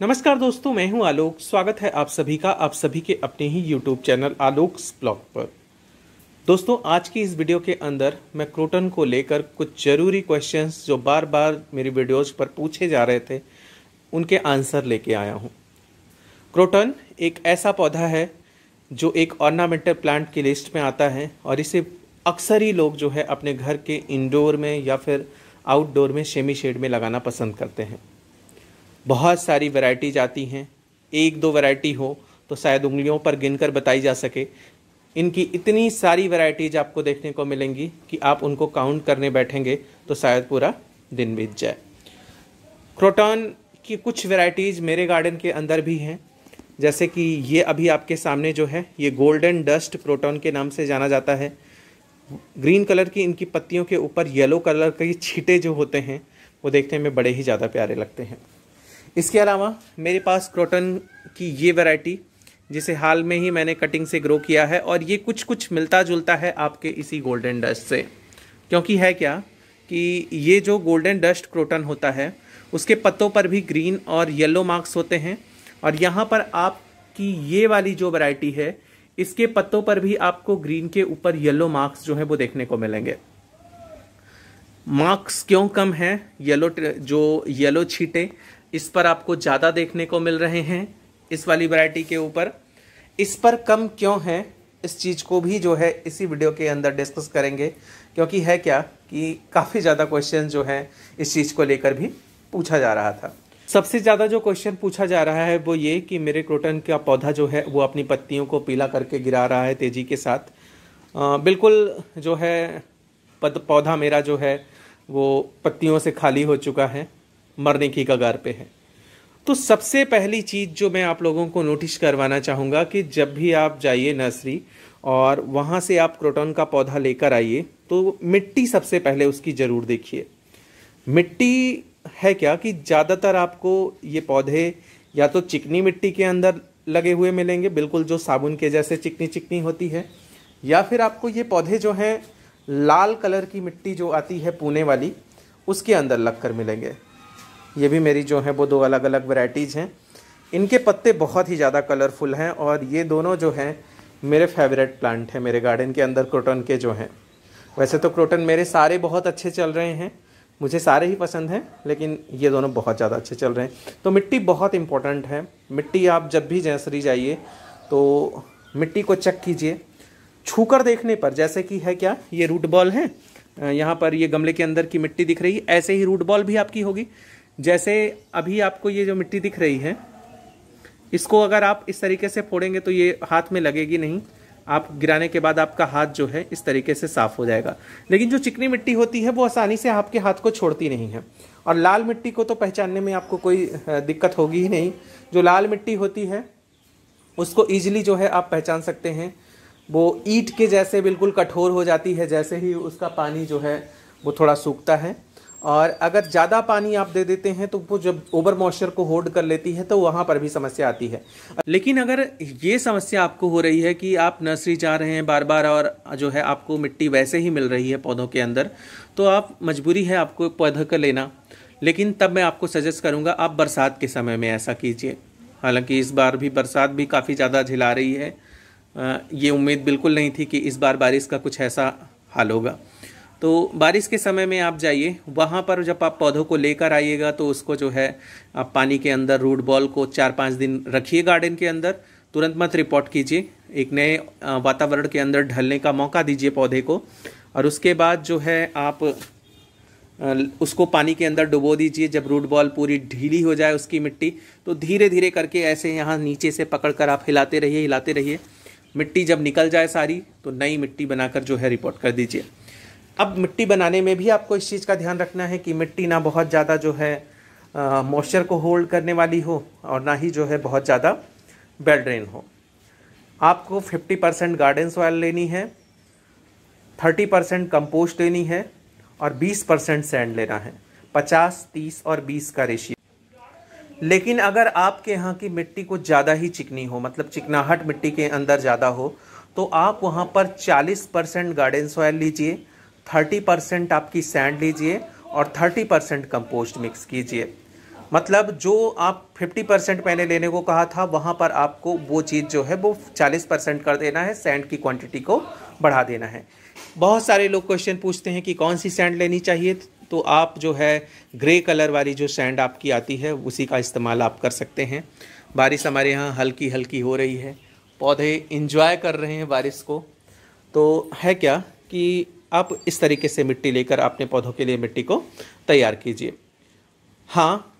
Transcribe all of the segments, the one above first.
नमस्कार दोस्तों, मैं हूँ आलोक। स्वागत है आप सभी का, आप सभी के अपने ही यूट्यूब चैनल आलोक ब्लॉग पर। दोस्तों, आज की इस वीडियो के अंदर मैं क्रोटन को लेकर कुछ ज़रूरी क्वेश्चंस जो बार बार मेरी वीडियोज़ पर पूछे जा रहे थे, उनके आंसर लेके आया हूँ। क्रोटन एक ऐसा पौधा है जो एक ऑर्नामेंटल प्लांट की लिस्ट में आता है और इसे अक्सर ही लोग जो है अपने घर के इंडोर में या फिर आउटडोर में शेमी शेड में लगाना पसंद करते हैं। बहुत सारी वैरायटीज आती हैं। एक दो वैरायटी हो तो शायद उंगलियों पर गिनकर बताई जा सके। इनकी इतनी सारी वैरायटीज आपको देखने को मिलेंगी कि आप उनको काउंट करने बैठेंगे तो शायद पूरा दिन बीत जाए। क्रोटॉन की कुछ वैरायटीज मेरे गार्डन के अंदर भी हैं। जैसे कि ये अभी आपके सामने जो है, ये गोल्डन डस्ट प्रोटॉन के नाम से जाना जाता है। ग्रीन कलर की इनकी पत्तियों के ऊपर येलो कलर के छीटे जो होते हैं, वो देखने में बड़े ही ज़्यादा प्यारे लगते हैं। इसके अलावा मेरे पास क्रोटन की ये वैरायटी जिसे हाल में ही मैंने कटिंग से ग्रो किया है और ये कुछ कुछ मिलता जुलता है आपके इसी गोल्डन डस्ट से। क्योंकि है क्या कि ये जो गोल्डन डस्ट क्रोटन होता है, उसके पत्तों पर भी ग्रीन और येलो मार्क्स होते हैं और यहाँ पर आपकी ये वाली जो वैरायटी है, इसके पत्तों पर भी आपको ग्रीन के ऊपर येलो मार्क्स जो है वो देखने को मिलेंगे। मार्क्स क्यों कम है? येलो जो येलो छीटे इस पर आपको ज़्यादा देखने को मिल रहे हैं इस वाली वैरायटी के ऊपर। इस पर कम क्यों है इस चीज़ को भी जो है इसी वीडियो के अंदर डिस्कस करेंगे क्योंकि है क्या कि काफ़ी ज़्यादा क्वेश्चन जो है इस चीज़ को लेकर भी पूछा जा रहा था। सबसे ज़्यादा जो क्वेश्चन पूछा जा रहा है वो ये कि मेरे क्रोटन का पौधा जो है वो अपनी पत्तियों को पीला करके गिरा रहा है तेज़ी के साथ। आ, बिल्कुल जो है पौधा मेरा जो है वो पत्तियों से खाली हो चुका है। मरने की कगार पे है। तो सबसे पहली चीज़ जो मैं आप लोगों को नोटिस करवाना चाहूँगा कि जब भी आप जाइए नर्सरी और वहाँ से आप क्रोटन का पौधा लेकर आइए तो मिट्टी सबसे पहले उसकी ज़रूर देखिए। मिट्टी है क्या कि ज़्यादातर आपको ये पौधे या तो चिकनी मिट्टी के अंदर लगे हुए मिलेंगे, बिल्कुल जो साबुन के जैसे चिकनी चिकनी होती है, या फिर आपको ये पौधे जो हैं लाल कलर की मिट्टी जो आती है पुणे वाली, उसके अंदर लग कर मिलेंगे। ये भी मेरी जो है, वो दो अलग अलग वैरायटीज़ हैं। इनके पत्ते बहुत ही ज़्यादा कलरफुल हैं और ये दोनों जो हैं, मेरे फेवरेट प्लांट हैं, मेरे गार्डन के अंदर क्रोटन के जो हैं। वैसे तो क्रोटन मेरे सारे बहुत अच्छे चल रहे हैं, मुझे सारे ही पसंद हैं, लेकिन ये दोनों बहुत ज़्यादा अच्छे चल रहे हैं। तो मिट्टी बहुत इंपॉर्टेंट है। मिट्टी आप जब भी जैसरी जाइए तो मिट्टी को चेक कीजिए। छूकर देखने पर, जैसे कि है क्या, ये रूट बॉल है। यहाँ पर ये गमले के अंदर की मिट्टी दिख रही है ऐसे ही रूट बॉल भी आपकी होगी। जैसे अभी आपको ये जो मिट्टी दिख रही है, इसको अगर आप इस तरीके से फोड़ेंगे तो ये हाथ में लगेगी नहीं। आप गिराने के बाद आपका हाथ जो है इस तरीके से साफ़ हो जाएगा। लेकिन जो चिकनी मिट्टी होती है, वो आसानी से आपके हाथ को छोड़ती नहीं है। और लाल मिट्टी को तो पहचानने में आपको कोई दिक्कत होगी ही नहीं। जो लाल मिट्टी होती है, उसको ईजिली जो है आप पहचान सकते हैं। वो ईट के जैसे बिल्कुल कठोर हो जाती है, जैसे ही उसका पानी जो है, वो थोड़ा सूखता है। और अगर ज़्यादा पानी आप दे देते हैं तो वो जब ओवर मॉइस्चर को होल्ड कर लेती है तो वहाँ पर भी समस्या आती है। लेकिन अगर ये समस्या आपको हो रही है कि आप नर्सरी जा रहे हैं बार बार और जो है आपको मिट्टी वैसे ही मिल रही है पौधों के अंदर तो आप मजबूरी है आपको पौधे का लेना। लेकिन तब मैं आपको सजेस्ट करूँगा, आप बरसात के समय में ऐसा कीजिए। हालाँकि इस बार भी बरसात भी काफ़ी ज़्यादा झिला रही है। ये उम्मीद बिल्कुल नहीं थी कि इस बार बारिश का कुछ ऐसा हाल होगा। तो बारिश के समय में आप जाइए, वहाँ पर जब आप पौधों को लेकर आइएगा तो उसको जो है, आप पानी के अंदर रूट बॉल को चार पाँच दिन रखिए गार्डन के अंदर। तुरंत मत रिपोर्ट कीजिए। एक नए वातावरण के अंदर ढलने का मौका दीजिए पौधे को। और उसके बाद जो है, आप उसको पानी के अंदर डुबो दीजिए। जब रूट बॉल पूरी ढीली हो जाए उसकी मिट्टी तो धीरे धीरे करके ऐसे यहाँ नीचे से पकड़ कर आप हिलाते रहिए हिलाते रहिए। मिट्टी जब निकल जाए सारी तो नई मिट्टी बनाकर जो है रिपोर्ट कर दीजिए। अब मिट्टी बनाने में भी आपको इस चीज़ का ध्यान रखना है कि मिट्टी ना बहुत ज़्यादा जो है मॉइस्चर को होल्ड करने वाली हो और ना ही जो है बहुत ज़्यादा बेल ड्रेन हो। आपको 50 परसेंट गार्डन सॉयल लेनी है 30 परसेंट कंपोस्ट लेनी है और 20 परसेंट सैंड लेना है। 50, 30 और 20 का रेशियो लेकिन अगर आपके यहाँ की मिट्टी को ज़्यादा ही चिकनी हो मतलब चिकनाहट मिट्टी के अंदर ज़्यादा हो तो आप वहाँ पर 40 परसेंट गार्डन सॉयल लीजिए थर्टी परसेंट आपकी सैंड लीजिए और थर्टी परसेंट कंपोस्ट मिक्स कीजिए। मतलब जो आप 50 परसेंट मैंने लेने को कहा था, वहाँ पर आपको वो चीज़ जो है वो 40 परसेंट कर देना है, सैंड की क्वांटिटी को बढ़ा देना है। बहुत सारे लोग क्वेश्चन पूछते हैं कि कौन सी सैंड लेनी चाहिए तो आप जो है ग्रे कलर वाली जो सैंड आपकी आती है, उसी का इस्तेमाल आप कर सकते हैं। बारिश हमारे यहाँ हल्की हल्की हो रही है, पौधे इंजॉय कर रहे हैं बारिश को। तो है क्या कि आप इस तरीके से मिट्टी लेकर अपने पौधों के लिए मिट्टी को तैयार कीजिए। हाँ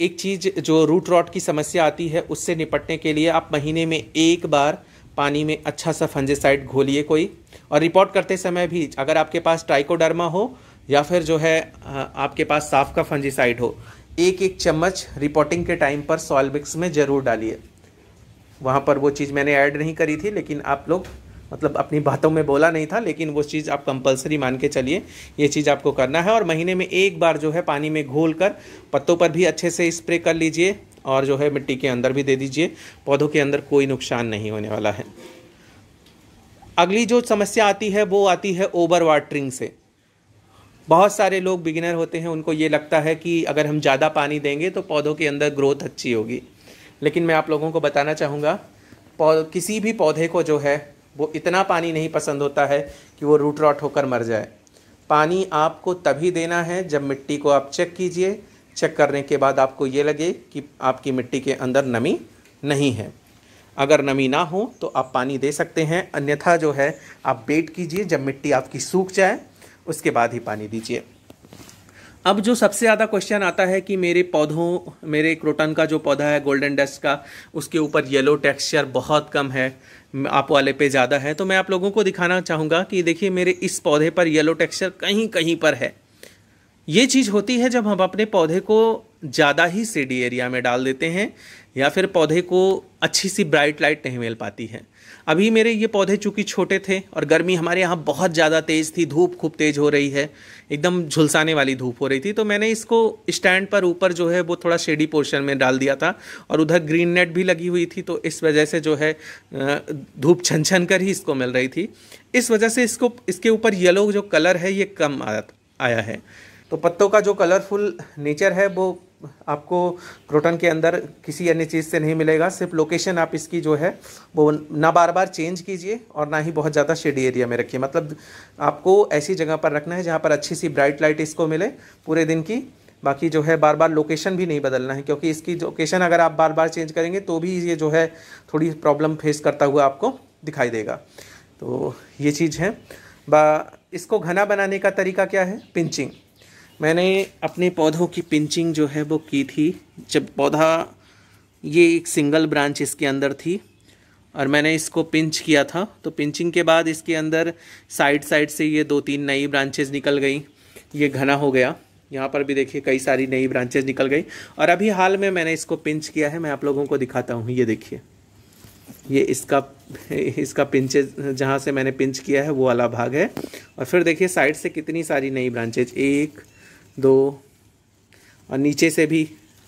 एक चीज़ जो रूट रॉट की समस्या आती है, उससे निपटने के लिए आप महीने में एक बार पानी में अच्छा सा फंजिसाइड घोलिए कोई। और रिपोर्ट करते समय भी अगर आपके पास ट्राइकोडर्मा हो या फिर जो है आपके पास साफ़ का फंजिसाइड हो, एक एक चम्मच रिपोर्टिंग के टाइम पर सॉयल मिक्स में ज़रूर डालिए। वहाँ पर वो चीज़ मैंने ऐड नहीं करी थी, लेकिन आप लोग मतलब अपनी बातों में बोला नहीं था, लेकिन वो चीज़ आप कंपलसरी मान के चलिए, ये चीज़ आपको करना है। और महीने में एक बार जो है पानी में घोल कर पत्तों पर भी अच्छे से स्प्रे कर लीजिए और जो है मिट्टी के अंदर भी दे दीजिए। पौधों के अंदर कोई नुकसान नहीं होने वाला है। अगली जो समस्या आती है, वो आती है ओवर वाटरिंग से। बहुत सारे लोग बिगिनर होते हैं, उनको ये लगता है कि अगर हम ज़्यादा पानी देंगे तो पौधों के अंदर ग्रोथ अच्छी होगी। लेकिन मैं आप लोगों को बताना चाहूँगा किसी भी पौधे को जो है वो इतना पानी नहीं पसंद होता है कि वो रूट रॉट होकर मर जाए। पानी आपको तभी देना है जब मिट्टी को आप चेक कीजिए। चेक करने के बाद आपको ये लगे कि आपकी मिट्टी के अंदर नमी नहीं है। अगर नमी ना हो तो आप पानी दे सकते हैं। अन्यथा जो है, आप वेट कीजिए जब मिट्टी आपकी सूख जाए, उसके बाद ही पानी दीजिए। अब जो सबसे ज़्यादा क्वेश्चन आता है कि मेरे पौधों, मेरे क्रोटन का जो पौधा है गोल्डन डस्ट का, उसके ऊपर येलो टेक्सचर बहुत कम है, आप वाले पे ज़्यादा है। तो मैं आप लोगों को दिखाना चाहूँगा कि देखिए, मेरे इस पौधे पर येलो टेक्सचर कहीं कहीं पर है। ये चीज़ होती है जब हम अपने पौधे को ज़्यादा ही सीडी एरिया में डाल देते हैं या फिर पौधे को अच्छी सी ब्राइट लाइट नहीं मिल पाती है। अभी मेरे ये पौधे चूँकि छोटे थे और गर्मी हमारे यहाँ बहुत ज़्यादा तेज़ थी, धूप खूब तेज़ हो रही है, एकदम झुलसाने वाली धूप हो रही थी तो मैंने इसको स्टैंड पर ऊपर जो है वो थोड़ा शेडी पोर्शन में डाल दिया था और उधर ग्रीन नेट भी लगी हुई थी तो इस वजह से जो है धूप छन छन कर ही इसको मिल रही थी। इस वजह से इसको, इसके ऊपर येलो जो कलर है, ये कम आया है। तो पत्तों का जो कलरफुल नेचर है, वो आपको क्रोटन के अंदर किसी अन्य चीज़ से नहीं मिलेगा। सिर्फ़ लोकेशन आप इसकी जो है, वो ना बार बार चेंज कीजिए और ना ही बहुत ज़्यादा शेडी एरिया में रखिए। मतलब आपको ऐसी जगह पर रखना है जहाँ पर अच्छी सी ब्राइट लाइट इसको मिले पूरे दिन की। बाकी जो है बार बार लोकेशन भी नहीं बदलना है, क्योंकि इसकी लोकेशन अगर आप बार बार चेंज करेंगे तो भी ये जो है थोड़ी प्रॉब्लम फेस करता हुआ आपको दिखाई देगा। तो ये चीज़ है। बा, इसको घना बनाने का तरीका क्या है? पिंचिंग मैंने अपने पौधों की पिंचिंग जो है वो की थी। जब पौधा, ये एक सिंगल ब्रांच इसके अंदर थी और मैंने इसको पिंच किया था। तो पिंचिंग के बाद इसके अंदर साइड साइड से ये दो तीन नई ब्रांचेज निकल गई। ये घना हो गया। यहाँ पर भी देखिए कई सारी नई ब्रांचेज निकल गई। और अभी हाल में मैंने इसको पिंच किया है। मैं आप लोगों को दिखाता हूँ। ये देखिए। ये इसका इसका पिंचेज जहाँ से मैंने पिंच किया है, वो वाला भाग है। और फिर देखिए साइड से कितनी सारी नई ब्रांचेज एक दो, और नीचे से भी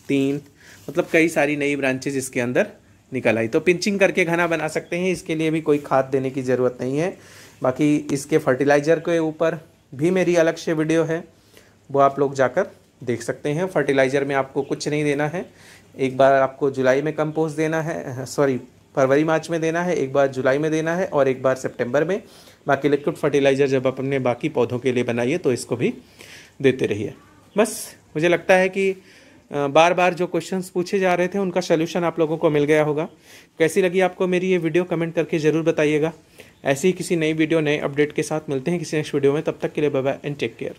तीन मतलब कई सारी नई ब्रांचेज इसके अंदर निकल आई। तो पिंचिंग करके घना बना सकते हैं, इसके लिए भी कोई खाद देने की ज़रूरत नहीं है। बाकी इसके फर्टिलाइज़र के ऊपर भी मेरी अलग से वीडियो है, वो आप लोग जाकर देख सकते हैं। फर्टिलाइज़र में आपको कुछ नहीं देना है। एक बार आपको जुलाई में कंपोस्ट देना है सॉरी फरवरी, मार्च में देना है, एक बार जुलाई में देना है, और एक बार सितंबर में। बाकी लिक्विड फर्टिलाइज़र जब आप अपने बाकी पौधों के लिए बनाइए तो इसको भी देते रहिए। बस, मुझे लगता है कि बार बार जो क्वेश्चंस पूछे जा रहे थे, उनका सोल्यूशन आप लोगों को मिल गया होगा। कैसी लगी आपको मेरी ये वीडियो कमेंट करके ज़रूर बताइएगा। ऐसी ही किसी नई वीडियो नए अपडेट के साथ मिलते हैं किसी नेक्स्ट वीडियो में। तब तक के लिए बाय एंड टेक केयर